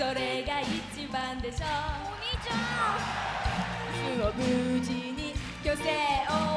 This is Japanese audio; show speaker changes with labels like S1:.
S1: それが一番でしょお兄ちゃん。無事に虚勢を